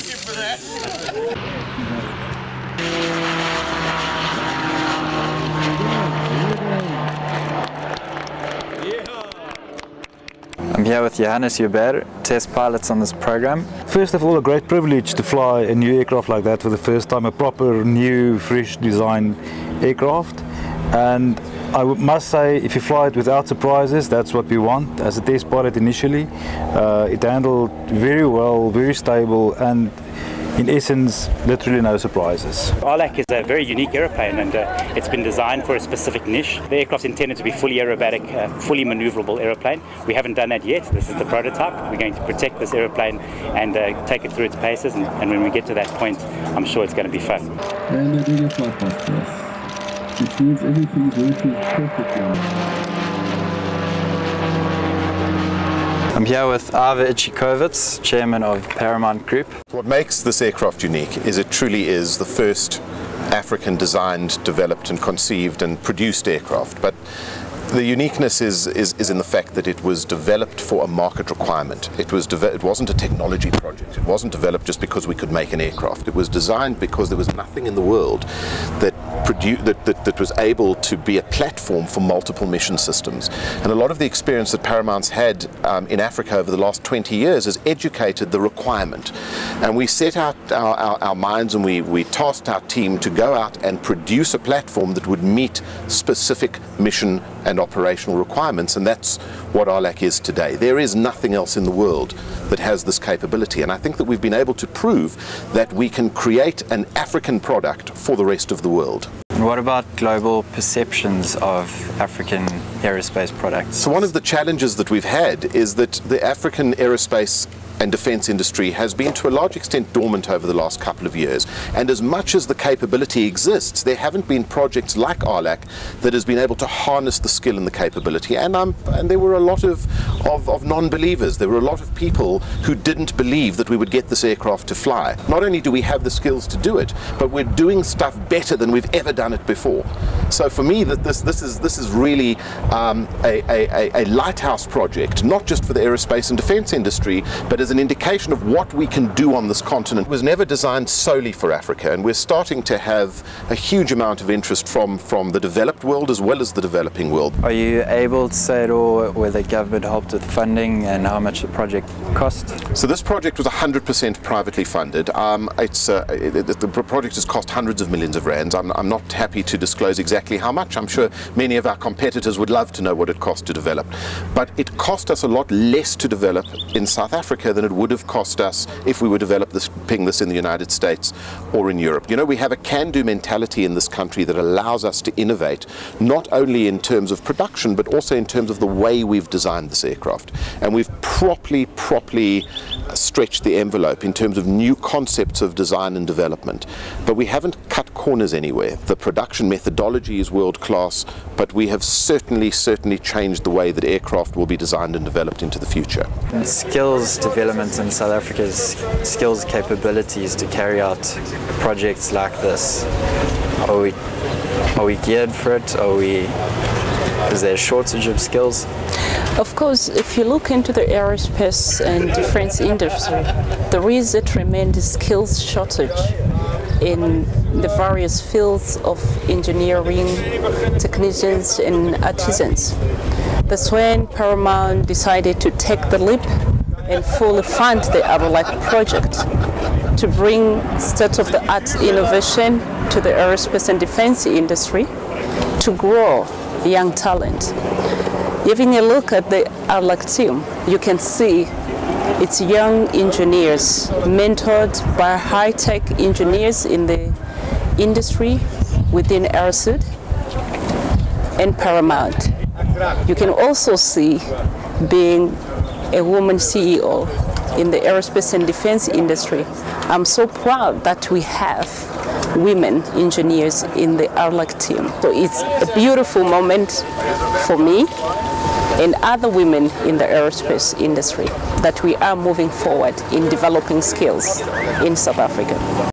Thank you for that. I'm here with Johannes Hubert, test pilots on this program. First of all, a great privilege to fly a new aircraft like that for the first time, a proper new, fresh design aircraft. And I w- must say, if you fly it without surprises, that's what we want. As a test pilot initially, uh, it handled very well, very stable, and in essence, literally no surprises. AHRLAC is a very unique aeroplane and uh, it's been designed for a specific niche. The aircraft's intended to be fully aerobatic, uh, fully maneuverable aeroplane. We haven't done that yet. This is the prototype. We're going to protect this aeroplane and uh, take it through its paces and, and when we get to that point, I'm sure it's going to be fun. Which means everything's working perfectly. I'm here with Ivor Ichikowitz, chairman of Paramount Group. What makes this aircraft unique is it truly is the first African designed, developed, and conceived and produced aircraft. But the uniqueness is, is, is in the fact that it was developed for a market requirement. It, was it wasn't a technology project. It wasn't developed just because we could make an aircraft. It was designed because there was nothing in the world that, that, that, that was able to be a platform for multiple mission systems. And a lot of the experience that Paramount's had um, in Africa over the last 20 years has educated the requirement. And we set out our, our, our minds and we, we tasked our team to go out and produce a platform that would meet specific mission and operational requirements, and that's what AHRLAC is today. There is nothing else in the world that has this capability, and I think that we've been able to prove that we can create an African product for the rest of the world. What about global perceptions of African aerospace products? So, one of the challenges that we've had is that the African aerospace and defence industry has been to a large extent dormant over the last couple of years. And as much as the capability exists, there haven't been projects like AHRLAC that has been able to harness the skill and the capability. And, um, and there were a lot of, of, of non believers. There were a lot of people who didn't believe that we would get this aircraft to fly. Not only do we have the skills to do it, but we're doing stuff better than we've ever done it before. So for me, that this, this, is, this is really um, a, a, a lighthouse project, not just for the aerospace and defence industry, but as an indication of what we can do on this continent. It was never designed solely for Africa, and we're starting to have a huge amount of interest from, from the developed world as well as the developing world. Are you able to say at all whether government helped with funding and how much the project cost? So this project was 100% privately funded. Um, it's, uh, it- the project has cost hundreds of millions of rands. I'm, I'm not happy to disclose exactly how much. I'm sure many of our competitors would love to know what it cost to develop. But it cost us a lot less to develop in South Africa than it would have cost us if we were developing this in the United States or in Europe. You know, we have a can-do mentality in this country that allows us to innovate, not only in terms of production, but also in terms of the way we've designed this aircraft. And we've properly, properly stretched the envelope in terms of new concepts of design and development. But we haven't cut corners anywhere. The production methodology is world class, but we have certainly, certainly changed the way that aircraft will be designed and developed into the future. Skills development in South Africa's skills capabilities to carry out projects like this. Are we, are we geared for it? Are we, is there a shortage of skills? Of course, if you look into the aerospace and defense industry, there is a tremendous skills shortage in the various fields of engineering, technicians, and artisans. That's when Paramount decided to take the leap and fully fund the AHRLAC project to bring state-of-the-art innovation to the aerospace and defense industry to grow young talent. Giving a look at the AHRLAC team, you can see it's young engineers mentored by high-tech engineers in the industry within Aerosud and Paramount. You can also see being a woman CEO in the aerospace and defense industry. I'm so proud that we have women engineers in the AHRLAC team. So it's a beautiful moment for me and other women in the aerospace industry that we are moving forward in developing skills in South Africa.